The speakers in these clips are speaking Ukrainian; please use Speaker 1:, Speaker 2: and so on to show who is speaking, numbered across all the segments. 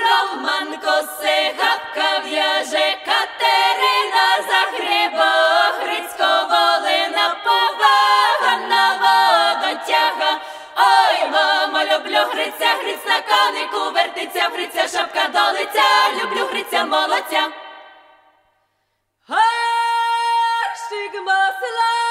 Speaker 1: Роман коси, гапка в'яже. Люблю гриця, гриць на конику, вертиться, гриця, шапка до лиця, люблю гриця, молодця.
Speaker 2: Гарщик масла,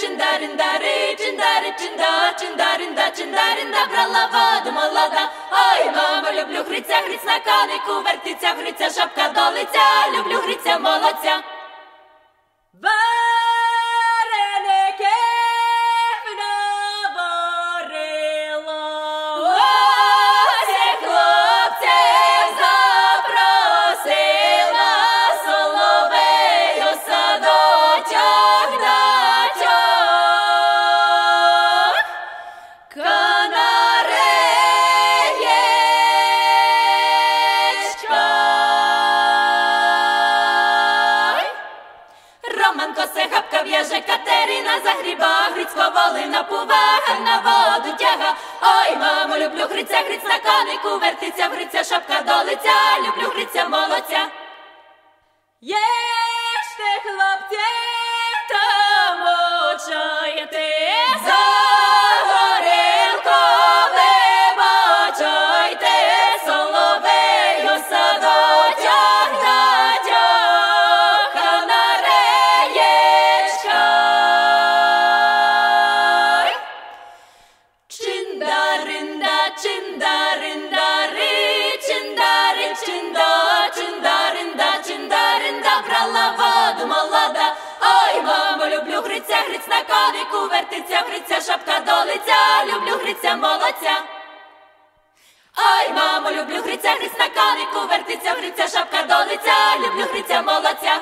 Speaker 1: Чиндаринда, брала воду молода. Ой, мамо, люблю гриця, гриць на вертиться, гриця, шапка до лиця, люблю гриця, молодця. Роман косе хапка в'яже Катерина загріба, Грицько волина повага на воду тяга. Ой, мамо, люблю гриця, гриць на конику, вертиться, гриця, шапка до лиця, люблю гриця, молодця.
Speaker 2: Єште, хлопці,
Speaker 1: люблю гриця, гриць на конику, вертиться, гриця, шапка до лиця, люблю гриця, молодця. Ой, мамо, люблю гриця, гриць на конику, вертиться, гриця, шапка до лиця, люблю гриця, молодця.